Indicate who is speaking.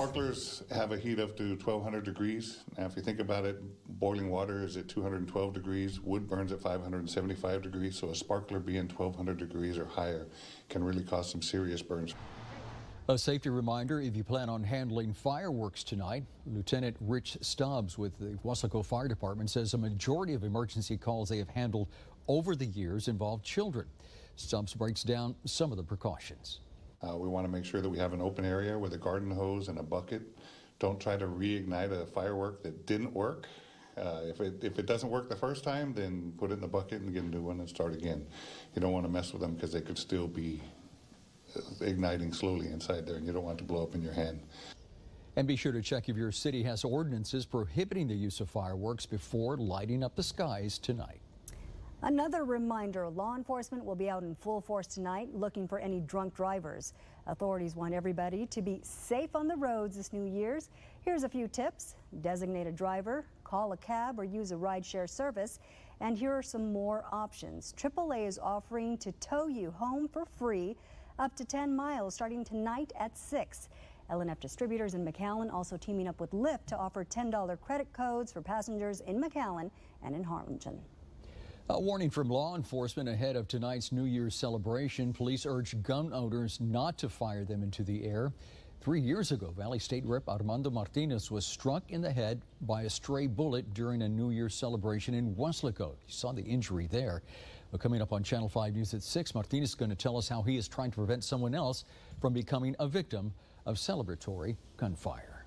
Speaker 1: Sparklers have a heat up to 1200 degrees. Now, if you think about it, boiling water is at 212 degrees, wood burns at 575 degrees, so a sparkler being 1200 degrees or higher can really cause some serious burns.
Speaker 2: A safety reminder if you plan on handling fireworks tonight. Lieutenant Rich Stubbs with the Weslaco Fire Department says a majority of emergency calls they have handled over the years involve children. Stubbs breaks down some of the precautions.
Speaker 1: Uh, we want to make sure that we have an open area with a garden hose and a bucket. Don't try to reignite a firework that didn't work. Uh, if, it, if it doesn't work the first time, then put it in the bucket and get a new one and start again. You don't want to mess with them because they could still be uh, igniting slowly inside there and you don't want to blow up in your hand.
Speaker 2: And be sure to check if your city has ordinances prohibiting the use of fireworks before lighting up the skies tonight.
Speaker 3: Another reminder, law enforcement will be out in full force tonight looking for any drunk drivers. Authorities want everybody to be safe on the roads this New Year's. Here's a few tips. Designate a driver, call a cab or use a rideshare service. And here are some more options. AAA is offering to tow you home for free up to 10 miles starting tonight at 6. L&F Distributors in McAllen also teaming up with Lyft to offer $10 credit codes for passengers in McAllen and in Harlingen.
Speaker 2: A warning from law enforcement ahead of tonight's New Year's celebration. Police urge gun owners not to fire them into the air. Three years ago, Valley State Rep Armando Martinez was struck in the head by a stray bullet during a New Year's celebration in Weslaco. You saw the injury there. Well, coming up on Channel 5 News at 6, Martinez is going to tell us how he is trying to prevent someone else from becoming a victim of celebratory gunfire.